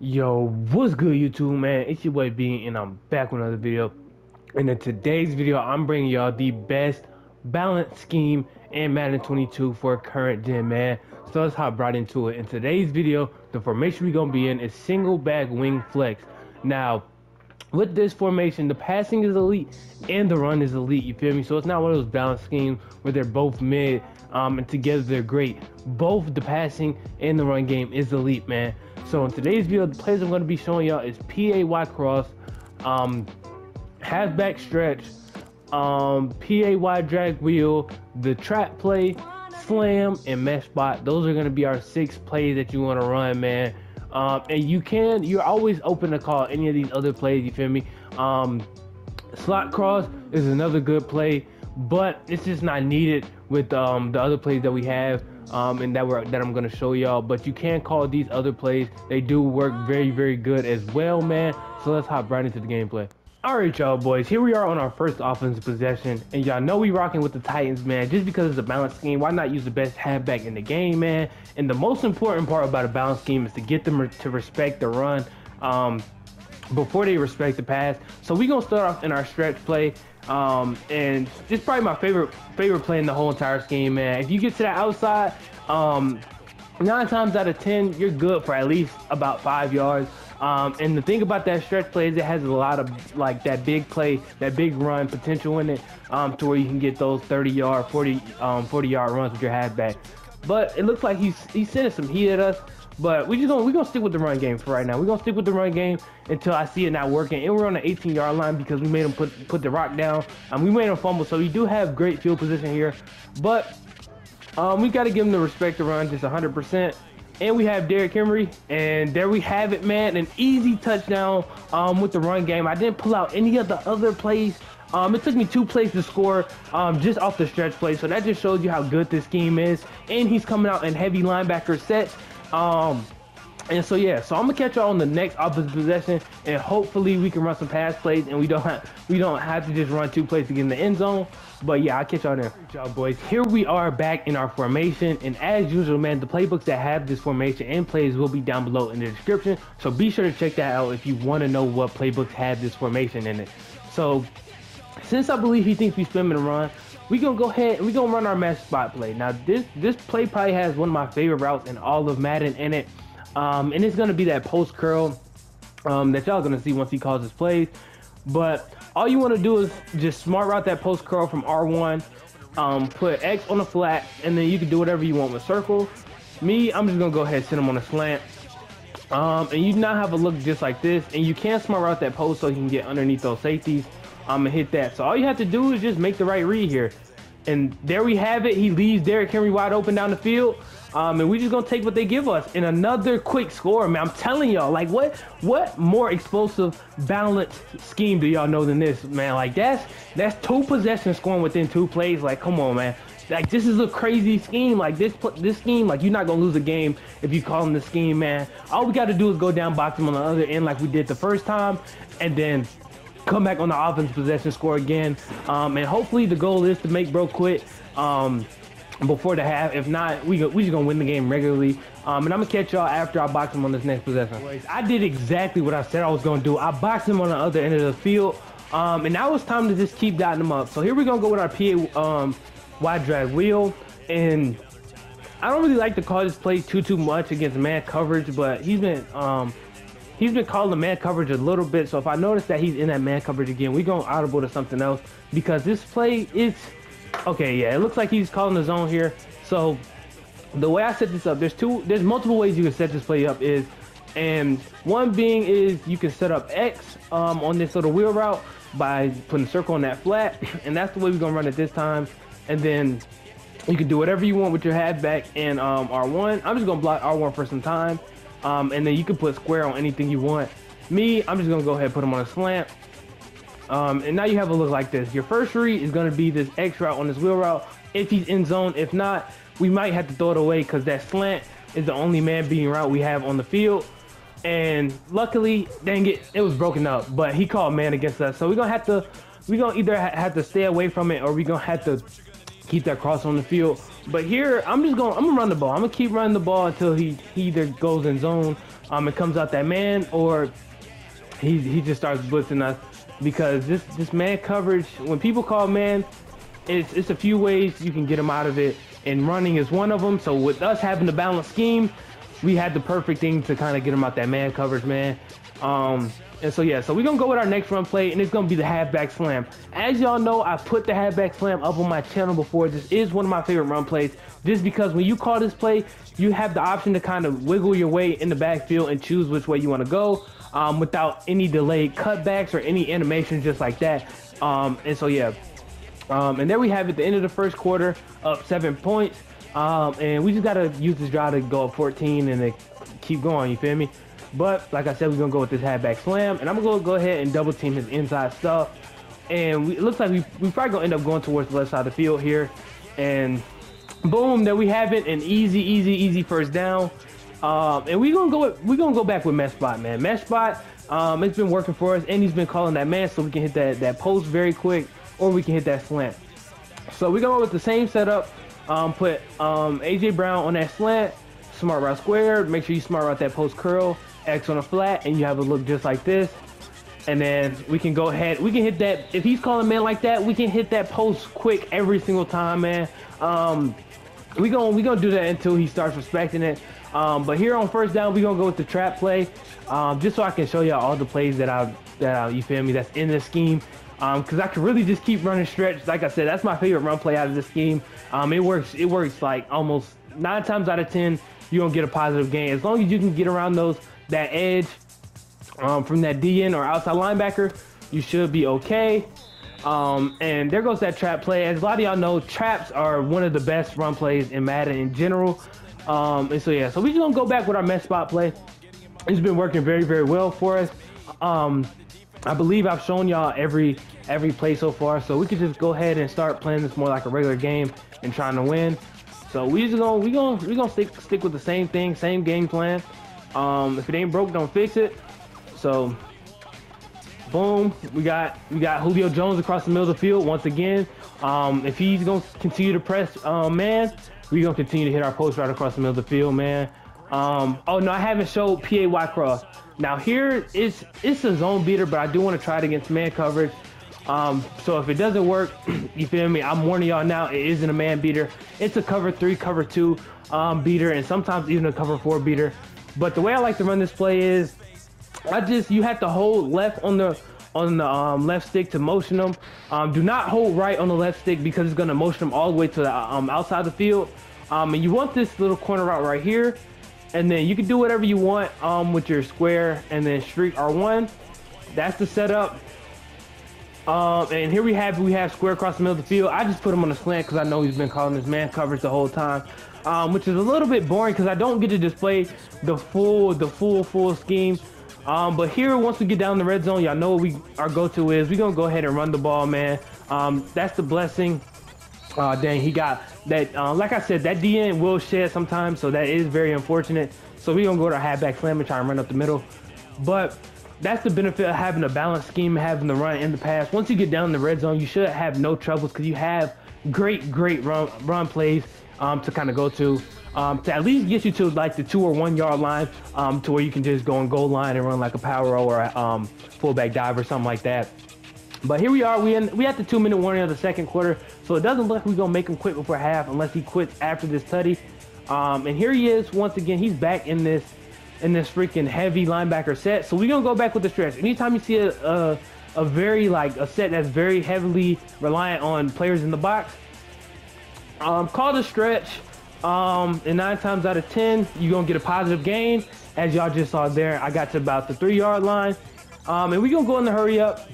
Yo, what's good YouTube, man? It's your boy B, and I'm back with another video. And in today's video, I'm bringing y'all the best balance scheme in Madden 22 for current gen, man. So let's hop right into it. In today's video, the formation we're gonna be in is single back wing flex. Now, with this formation, the passing is elite and the run is elite. You feel me? So it's not one of those balanced schemes where they're both mid um, and together they're great. Both the passing and the run game is elite, man. So in today's video, the plays I'm going to be showing y'all is PA Y cross, um, halfback stretch, um, PA Y drag wheel, the trap play, slam, and mesh spot. Those are going to be our six plays that you want to run, man. Um, and you can, you're always open to call any of these other plays, you feel me? Um, slot cross is another good play, but it's just not needed with um, the other plays that we have um, and that we're that I'm gonna show y'all. But you can call these other plays; they do work very very good as well, man. So let's hop right into the gameplay. Alright y'all boys, here we are on our first offensive possession, and y'all know we rocking with the Titans, man. Just because it's a balance scheme, why not use the best halfback in the game, man? And the most important part about a balance scheme is to get them to respect the run um, before they respect the pass. So we gonna start off in our stretch play, um, and it's probably my favorite favorite play in the whole entire scheme, man. If you get to the outside, um, nine times out of ten, you're good for at least about five yards. Um, and the thing about that stretch play is it has a lot of like that big play, that big run potential in it, um, to where you can get those 30 yard, 40, um, 40 yard runs with your halfback. But it looks like he's he's sending some heat at us. But we just gonna we gonna stick with the run game for right now. We're gonna stick with the run game until I see it not working. And we're on the 18 yard line because we made him put put the rock down. And we made him fumble, so we do have great field position here. But um, we gotta give him the respect to run just 100%. And we have Derrick Henry, and there we have it, man. An easy touchdown um, with the run game. I didn't pull out any of the other plays. Um, it took me two plays to score um, just off the stretch play, so that just shows you how good this scheme is. And he's coming out in heavy linebacker sets. Um, and so yeah, so I'm gonna catch y'all on the next opposite possession, and hopefully we can run some pass plays, and we don't have we don't have to just run two plays to get in the end zone. But yeah, I'll catch y'all there. y'all boys, here we are back in our formation, and as usual, man, the playbooks that have this formation and plays will be down below in the description. So be sure to check that out if you want to know what playbooks have this formation in it. So since I believe he thinks we spin and run, we gonna go ahead and we gonna run our mesh spot play. Now this this play probably has one of my favorite routes in all of Madden in it. Um, and it's gonna be that post curl um, that y'all gonna see once he calls his plays. But all you want to do is just smart route that post curl from R1, um, put X on the flat, and then you can do whatever you want with circle. Me, I'm just gonna go ahead and send him on a slant. Um, and you now have a look just like this, and you can smart route that post so you can get underneath those safeties. I'm gonna hit that. So all you have to do is just make the right read here. And there we have it. He leaves Derrick Henry wide open down the field. Um, and we just gonna take what they give us in another quick score, man. I'm telling y'all, like what what more explosive balanced scheme do y'all know than this, man? Like that's that's two possessions scoring within two plays. Like, come on, man. Like this is a crazy scheme. Like this this scheme, like you're not gonna lose a game if you call him the scheme, man. All we gotta do is go down, box him on the other end like we did the first time, and then come back on the offense possession, score again. Um, and hopefully the goal is to make bro quit. Um, before the half. If not, we we just gonna win the game regularly. Um, and I'm gonna catch y'all after I box him on this next possession. I did exactly what I said I was gonna do. I boxed him on the other end of the field. Um, and now it's time to just keep dotting him up. So here we're gonna go with our PA um, Y drag wheel. And I don't really like to call this play too too much against man coverage, but he's been um, he's been calling the man coverage a little bit. So if I notice that he's in that man coverage again, we're gonna audible to something else because this play is Okay, yeah, it looks like he's calling the zone here. So the way I set this up, there's two, there's multiple ways you can set this play up is, and one being is you can set up X um, on this little wheel route by putting a circle on that flat, and that's the way we're gonna run it this time. And then you can do whatever you want with your halfback and um, R1. I'm just gonna block R1 for some time, um, and then you can put square on anything you want. Me, I'm just gonna go ahead and put him on a slant. Um, and now you have a look like this. Your first read is to be this X route on this wheel route. If he's in zone, if not, we might have to throw it away because that slant is the only man beating route we have on the field. And luckily, dang it, it was broken up. But he called man against us, so we're gonna have to, we're gonna either ha have to stay away from it or we're gonna have to keep that cross on the field. But here, I'm just going. I'm gonna run the ball. I'm gonna keep running the ball until he, he either goes in zone, um, and comes out that man, or he he just starts blitzing us because this this man coverage. When people call man, it's it's a few ways you can get him out of it, and running is one of them. So with us having the balance scheme, we had the perfect thing to kind of get him out that man coverage, man. Um, and so yeah, so we're gonna go with our next run play, and it's gonna be the halfback slam. As y'all know, I put the halfback slam up on my channel before. This is one of my favorite run plays, just because when you call this play, you have the option to kind of wiggle your way in the backfield and choose which way you want to go, um, without any delayed cutbacks or any animation, just like that. Um, and so yeah, um, and there we have it, the end of the first quarter, up seven points. Um, and we just gotta use this drive to go up 14 and keep going. You feel me? But like I said, we're gonna go with this halfback slam, and I'm gonna go ahead and double team his inside stuff. And we, it looks like we we probably gonna end up going towards the left side of the field here. And boom, there we have it, an easy, easy, easy first down. Um, and we're gonna go we're gonna go back with mesh spot, man. Mesh spot, um, it's been working for us, and he's been calling that man, so we can hit that that post very quick, or we can hit that slant. So we're going with the same setup. Um, put um, AJ Brown on that slant, smart route square. Make sure you smart route that post curl. X on a flat and you have a look just like this. And then we can go ahead, we can hit that, if he's calling man like that, we can hit that post quick every single time, man. Um, we gonna, we gonna do that until he starts respecting it. Um, but here on first down, we gonna go with the trap play, um, just so I can show y'all all the plays that I, that I, you feel me, that's in the scheme. Um, cause I can really just keep running stretch. Like I said, that's my favorite run play out of this scheme. Um, it works, it works like almost nine times out of 10, you're gonna get a positive gain. As long as you can get around those that edge um, from that DN or outside linebacker, you should be okay. Um, and there goes that trap play. As a lot of y'all know, traps are one of the best run plays in Madden in general. Um, and so yeah, so we're just gonna go back with our mesh spot play. It's been working very, very well for us. Um, I believe I've shown y'all every every play so far, so we could just go ahead and start playing this more like a regular game and trying to win. So we just gonna we gonna we gonna stick stick with the same thing, same game plan. Um, if it ain't broke, don't fix it. So, boom, we got we got Julio Jones across the middle of the field once again. Um, if he's gonna continue to press, um, man, we gonna continue to hit our post right across the middle of the field, man. Um, oh no, I haven't showed PA Y cross. Now here is it's a zone beater, but I do want to try it against man coverage. Um, so if it doesn't work, you feel me? I'm warning y'all now, it isn't a man beater. It's a cover three, cover two um, beater, and sometimes even a cover four beater. But the way I like to run this play is, I just you have to hold left on the on the um, left stick to motion them. Um, do not hold right on the left stick because it's gonna motion them all the way to the um, outside of the field. Um, and you want this little corner route right here, and then you can do whatever you want um, with your square and then streak R1. That's the setup. Um, and here we have we have square across the middle of the field. I just put him on a slant because I know he's been calling his man coverage the whole time um, which is a little bit boring because I don't get to display the full, the full, full scheme. Um, but here, once we get down the red zone, y'all know what we our go-to is. We're gonna go ahead and run the ball, man. Um, that's the blessing. Uh, dang, he got that. Uh, like I said, that DN will shed sometimes, so that is very unfortunate. So we're gonna go to a halfback slam and try and run up the middle. But that's the benefit of having a balanced scheme, having the run in the pass. Once you get down the red zone, you should have no troubles because you have great, great run run plays um, to kind of go to. Um, to at least get you to like the two or one yard line um, to where you can just go and goal line and run like a power roll or a um, fullback dive or something like that. But here we are. We in, we at the two minute warning of the second quarter, so it doesn't look like we're gonna make him quit before half unless he quits after this tutty. Um, and here he is once again. He's back in this in this freaking heavy linebacker set. So we're gonna go back with the stretch. Anytime you see a, a a very like a set that's very heavily reliant on players in the box, um, call the stretch. Um, and nine times out of 10, you're going to get a positive gain. As y'all just saw there, I got to about the three yard line. Um, and we're going to go in the hurry up.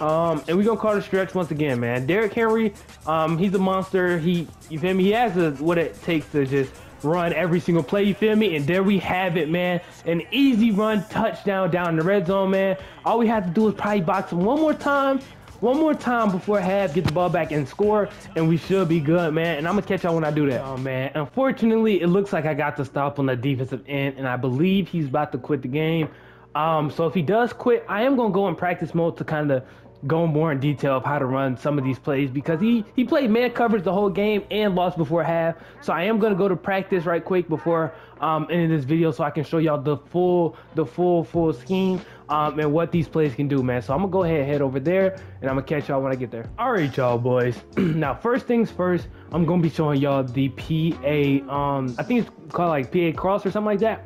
Um, and we're going to call the stretch once again, man. Derrick Henry, um, he's a monster. He, you feel me? He has a, what it takes to just run every single play, you feel me? And there we have it, man. An easy run touchdown down in the red zone, man. All we have to do is probably box him one more time one more time before half, get the ball back and score, and we should be good, man. And I'm gonna catch y'all when I do that. Oh man, unfortunately, it looks like I got the stop on the defensive end, and I believe he's about to quit the game. Um, so if he does quit, I am gonna go in practice mode to kind of go more in detail of how to run some of these plays because he he played man coverage the whole game and lost before half. So I am gonna go to practice right quick before um ending this video so I can show y'all the full the full full scheme um and what these plays can do, man. So I'm gonna go ahead and head over there and I'm gonna catch y'all when I get there. All right, y'all boys. now first things first, I'm gonna be showing y'all the PA um I think it's called like PA cross or something like that,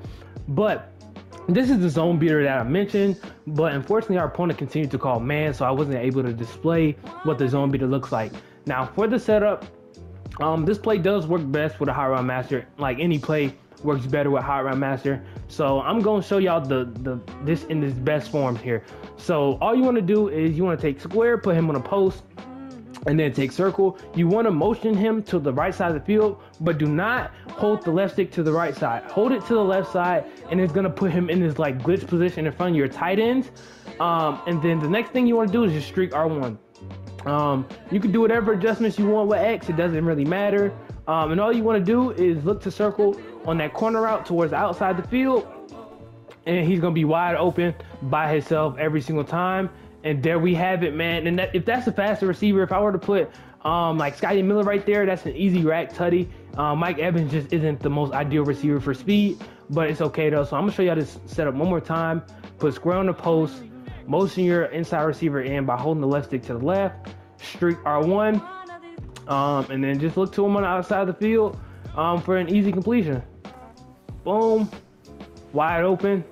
but this is the zone beater that I mentioned, but unfortunately our opponent continued to call man, so I wasn't able to display what the zone beater looks like. Now for the setup, um, this play does work best with a high round master. Like any play works better with high round master. So I'm gonna show y'all the the this in this best form here. So all you want to do is you want to take square, put him on a post, and then take circle. You want to motion him to the right side of the field, but do not hold the left stick to the right side. Hold it to the left side, and it's gonna put him in this like glitch position in front of your tight ends. Um, and then the next thing you want to do is just streak R1. Um, you can do whatever adjustments you want with X. It doesn't really matter. Um, and all you want to do is look to circle on that corner route towards the outside the field, and he's gonna be wide open by himself every single time. And there we have it, man. And that, if that's a faster receiver, if I were to put um, like Scotty Miller right there, that's an easy rack tutty. Uh, Mike Evans just isn't the most ideal receiver for speed, but it's okay though. So I'm gonna show y'all this setup one more time. Put square on the post, motion your inside receiver in by holding the left stick to the left, streak R1, um, and then just look to him on the outside of the field um, for an easy completion. Boom, wide open,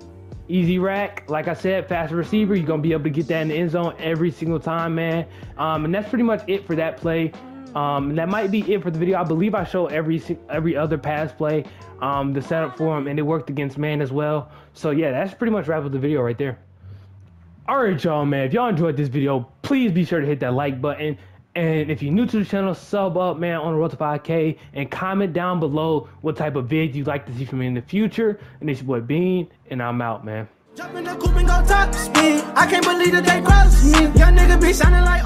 easy rack. Like I said, fast receiver. You're gonna be able to get that in the end zone every single time, man. Um, and that's pretty much it for that play. Um, and that might be it for the video. I believe I show every every other pass play, um, the setup for him, and it worked against man as well. So yeah, that's pretty much wrap up the video right there. All right, y'all, man. If y'all enjoyed this video, please be sure to hit that like button. And if you're new to the channel, sub up, man, on the road to 5K, and comment down below what type of vids you'd like to see from me in the future. And it's your boy Bean, and I'm out, man. The coupe and go top speed. I can't believe that they cross me. Nigga be sounding like